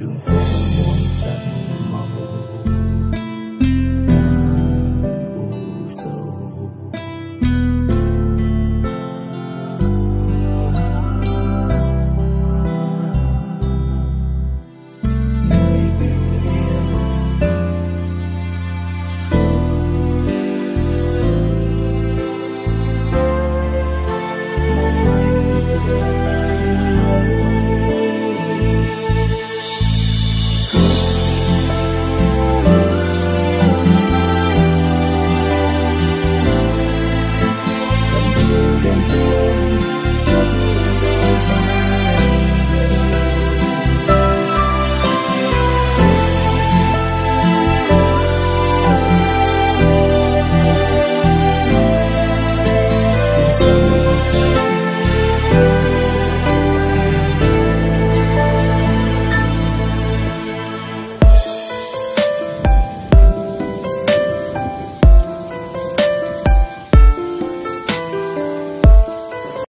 凉风满身梦。变多。